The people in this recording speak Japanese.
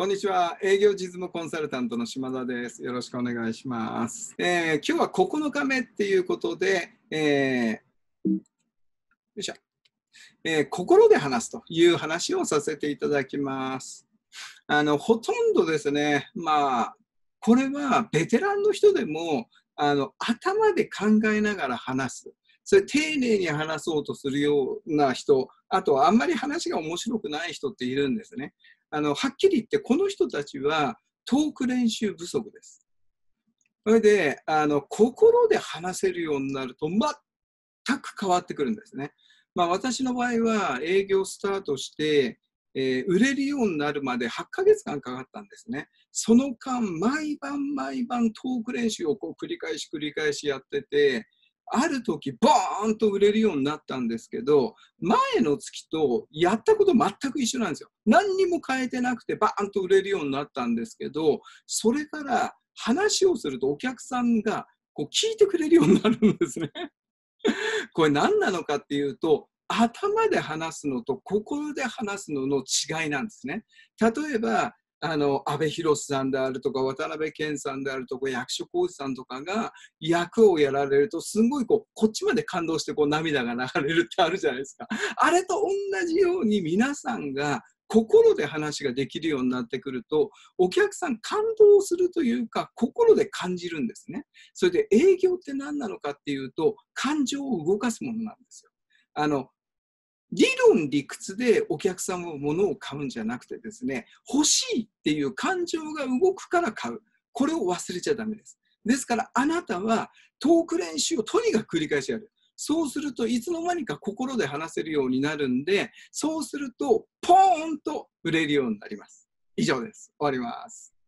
こんにちは。営業実務コンサルタントの島田です。よろしくお願いします。えー、今日は9日目っていうことで、えー、よいしょ、えー、心で話すという話をさせていただきます。あの、ほとんどですね、まあ、これはベテランの人でも、あの、頭で考えながら話す。それ丁寧に話そうとするような人、あとはあんまり話が面白くない人っているんですね。あのはっきり言ってこの人たちはトーク練習不足です。それであの心で話せるようになると全く変わってくるんですね。まあ、私の場合は営業スタートして、えー、売れるようになるまで8ヶ月間かかったんですね。その間、毎晩毎晩トーク練習をこう繰り返し繰り返しやってて、ある時ボーンと売れるようになったんですけど前の月とやったこと全く一緒なんですよ。何にも変えてなくてバーンと売れるようになったんですけどそれから話をするとお客さんがこう聞いてくれるようになるんですね。これ何なのかっていうと頭で話すのと心で話すのの違いなんですね。例えばあの安倍博さんであるとか渡辺謙さんであるとか役所広司さんとかが役をやられるとすごいこうこっちまで感動してこう涙が流れるってあるじゃないですか。あれと同じように皆さんが心で話ができるようになってくるとお客さん感動するというか心で感じるんですね。それで営業って何なのかっていうと感情を動かすものなんですよ。あの理論理屈でお客さんは物を買うんじゃなくてですね、欲しいっていう感情が動くから買う。これを忘れちゃダメです。ですからあなたはトーク練習をとにかく繰り返しやる。そうするといつの間にか心で話せるようになるんで、そうするとポーンと売れるようになります。以上です。終わります。